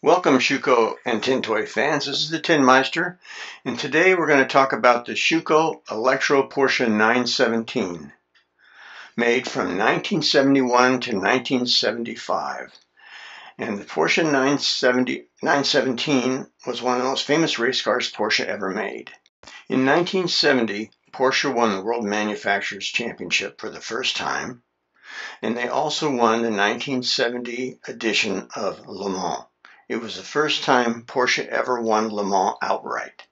Welcome Schuco and Tin Toy fans, this is the Tinmeister, and today we're going to talk about the Schuco Elektro Porsche 917, made from 1971 to 1975. And the Porsche 970, 917 was one of the most famous race cars Porsche ever made. In 1970, Porsche won the World Manufacturers Championship for the first time, and they also won the 1970 edition of Le Mans. It was the first time Porsche ever won Le Mans outright.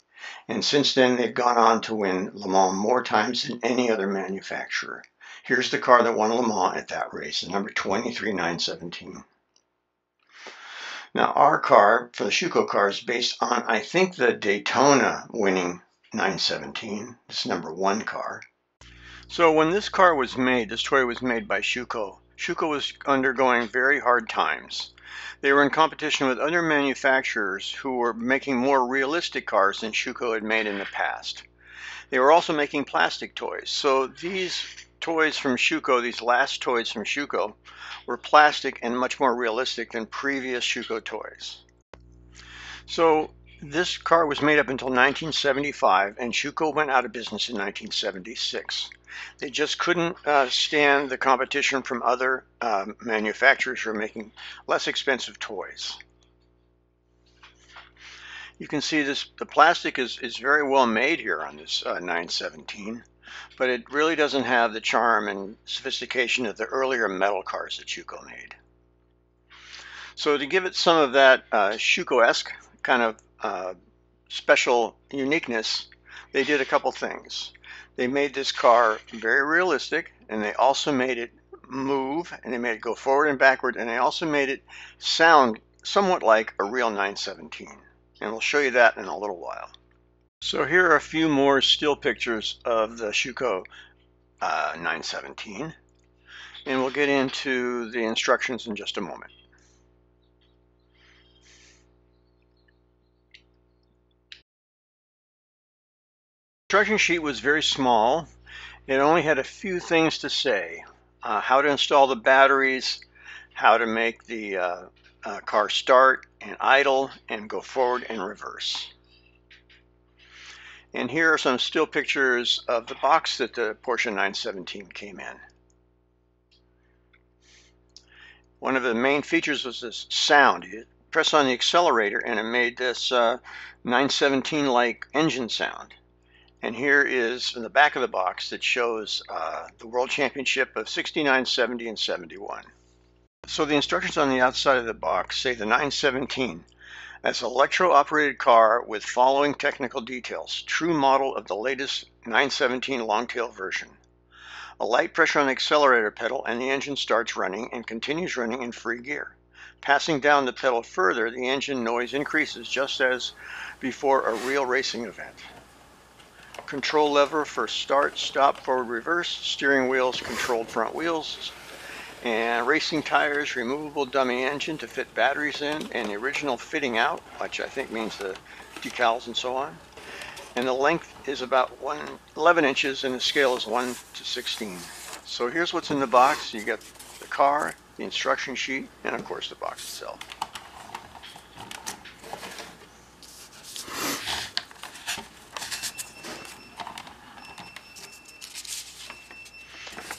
And since then, they've gone on to win Le Mans more times than any other manufacturer. Here's the car that won Le Mans at that race, the number 23917. Now, our car for the Schuco car is based on, I think, the Daytona winning 917, this number one car. So when this car was made, this toy was made by Schuco. Schuco was undergoing very hard times. They were in competition with other manufacturers who were making more realistic cars than Schuco had made in the past. They were also making plastic toys. So these toys from Schuco, these last toys from Schuco, were plastic and much more realistic than previous Schuco toys. So this car was made up until 1975, and Schuco went out of business in 1976. They just couldn't uh, stand the competition from other uh, manufacturers who are making less expensive toys. You can see this, the plastic is, is very well made here on this uh, 917, but it really doesn't have the charm and sophistication of the earlier metal cars that Schuco made. So to give it some of that uh, Schuco-esque kind of uh, special uniqueness, they did a couple things. They made this car very realistic, and they also made it move, and they made it go forward and backward, and they also made it sound somewhat like a real 917. And we'll show you that in a little while. So here are a few more still pictures of the Schuco uh, 917, and we'll get into the instructions in just a moment. Instruction sheet was very small. It only had a few things to say. Uh, how to install the batteries, how to make the uh, uh, car start and idle and go forward and reverse. And here are some still pictures of the box that the Porsche 917 came in. One of the main features was this sound. You press on the accelerator and it made this uh, 917-like engine sound. And here is in the back of the box that shows uh, the World Championship of 69, 70, and 71. So the instructions on the outside of the box say the 917 as electro-operated car with following technical details, true model of the latest 917 longtail version. A light pressure on the accelerator pedal and the engine starts running and continues running in free gear. Passing down the pedal further, the engine noise increases just as before a real racing event control lever for start, stop, forward, reverse, steering wheels, controlled front wheels, and racing tires, removable dummy engine to fit batteries in, and the original fitting out, which I think means the decals and so on. And the length is about one, 11 inches and the scale is 1 to 16. So here's what's in the box. You get the car, the instruction sheet, and of course the box itself.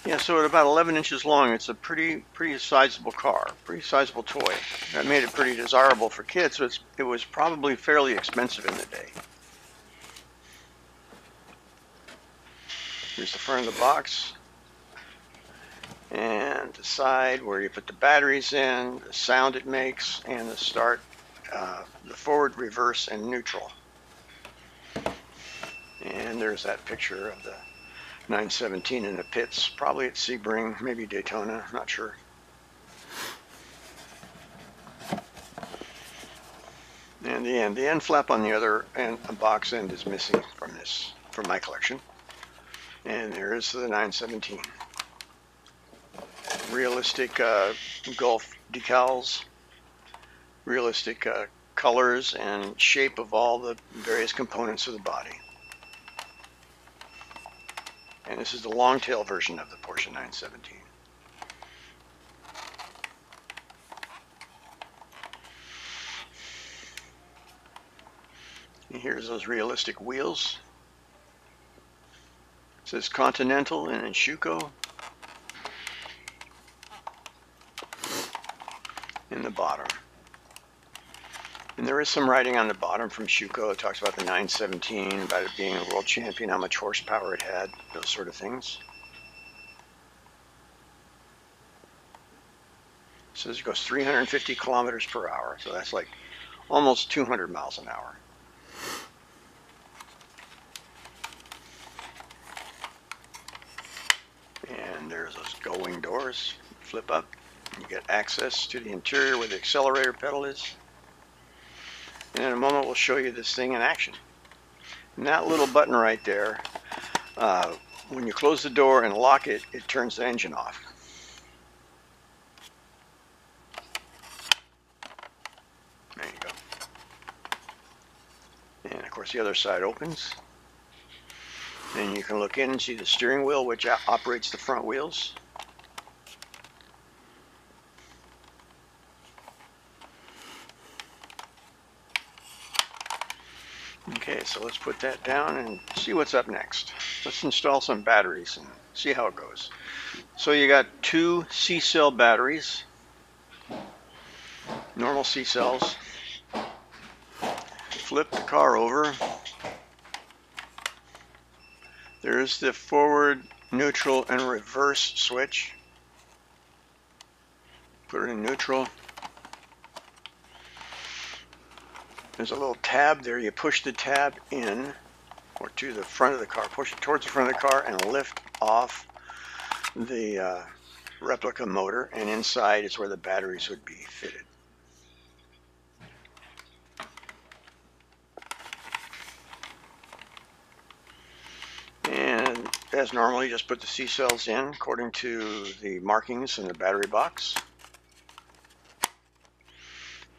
Yeah, so at about 11 inches long, it's a pretty pretty sizable car, pretty sizable toy. That made it pretty desirable for kids, but it was probably fairly expensive in the day. Here's the front of the box. And the side where you put the batteries in, the sound it makes, and the start, uh, the forward, reverse, and neutral. And there's that picture of the 917 in the pits, probably at Sebring, maybe Daytona, not sure. And the end, the end flap on the other end, a box end is missing from this, from my collection. And there is the 917. Realistic uh, Gulf decals, realistic uh, colors and shape of all the various components of the body. And this is the long tail version of the Porsche 917. And here's those realistic wheels. It says Continental and Schuco. There is some writing on the bottom from Schuco. It talks about the 917, about it being a world champion, how much horsepower it had, those sort of things. So this goes 350 kilometers per hour, so that's like almost 200 miles an hour. And there's those going doors, flip up. You get access to the interior where the accelerator pedal is. And in a moment we'll show you this thing in action. And that little button right there, uh, when you close the door and lock it, it turns the engine off. There you go. And of course the other side opens. And you can look in and see the steering wheel which operates the front wheels. Okay, so let's put that down and see what's up next. Let's install some batteries and see how it goes. So you got two C-cell batteries, normal C-cells. Flip the car over. There's the forward, neutral, and reverse switch. Put it in neutral. There's a little tab there. You push the tab in or to the front of the car. Push it towards the front of the car and lift off the uh, replica motor. And inside is where the batteries would be fitted. And as normally, you just put the C-cells in according to the markings in the battery box.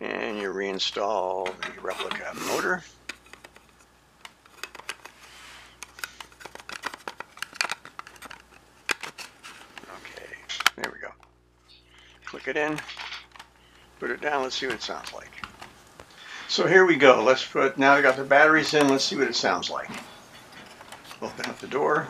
And you reinstall the replica motor. Okay, there we go. Click it in, put it down, let's see what it sounds like. So here we go. Let's put, now I got the batteries in, let's see what it sounds like. Open up the door.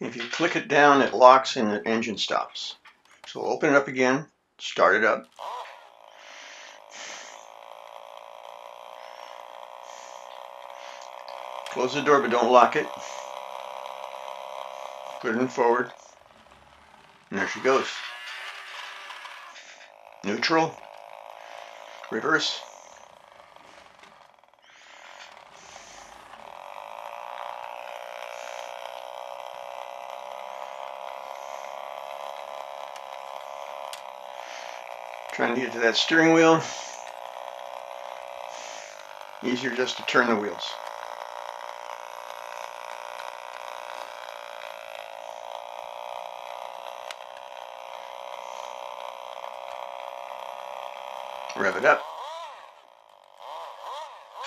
If you click it down, it locks and the engine stops. So we'll open it up again, start it up. Close the door, but don't lock it. Put it in forward. And there she goes. Neutral. Reverse. Trying to get to that steering wheel. Easier just to turn the wheels. Rev it up.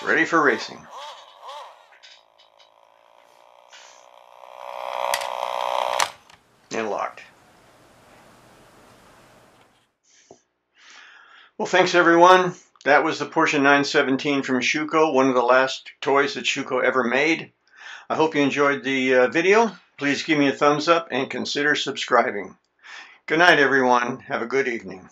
Ready for racing. And locked. Well, thanks everyone. That was the Porsche 917 from Schuco, one of the last toys that Schuco ever made. I hope you enjoyed the uh, video. Please give me a thumbs up and consider subscribing. Good night, everyone. Have a good evening.